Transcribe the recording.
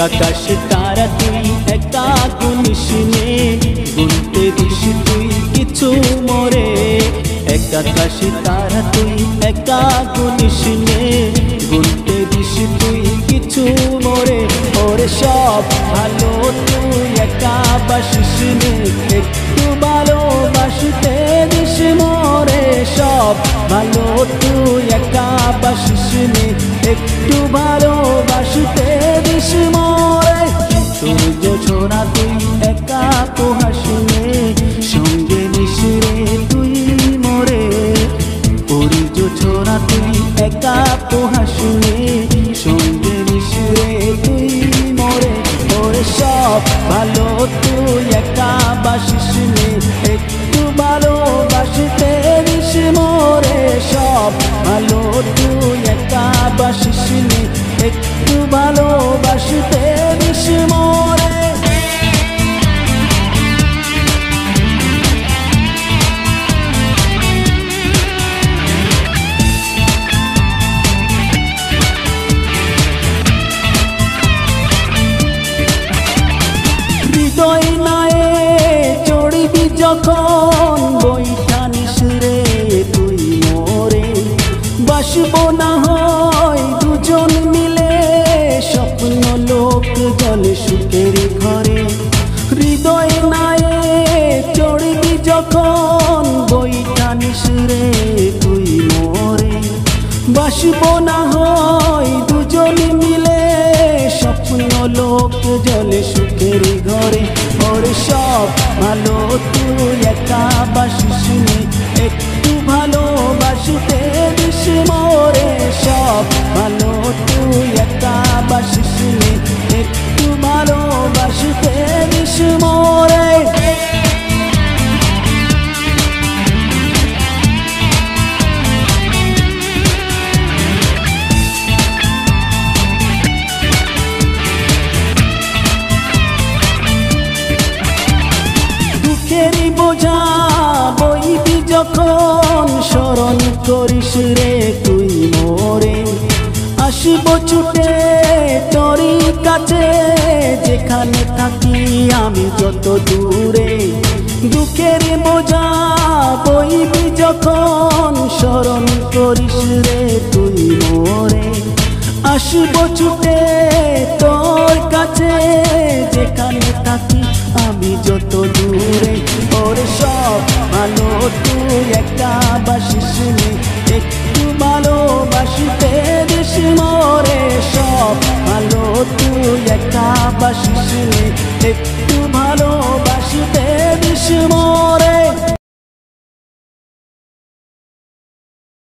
আকাশ তারা তুই একা গুনিস নে। গুনতে দিস তুই কিছু মরে। এক আকাশ তারা তুই একা গুনিস নে। গুনতে দিস তুই কিছু মরে। ওরে সব ভালো তুই একা বাসিস নে। একটু মরে সব। ভালো তুই একা বাসিস নে একটু ভালোবাসতে দিস মরে সূর্য ছোড়া ভালো তুই একা বাসিস একটু ভালোবাসতে দিস মরে হৃদয় নায়ে চড়বি যখন নায়ে চড়বি যখন বইটা নিসরে, তুই মরে। বাসব না হয় দুজন মিলে, স্বপ্ন লোক জলে সুখের ঘরে। ওর সব ভালো, তুই একা বাসিস একটু যখন স্মরণ করিস রে তুই মোরে, আসব ছুটে তরি কাছে, যেখানে থাকি আমি যত দূরে। দুঃখের বোঝা বইবি যখন স্মরণ করিস রে তুই মোরে, আসব ছুটে তোর কাছে, যেখানে থাকি আমি যত দূরে। ওর সব তুই একটা বাসিস একটু ভালোবাসতে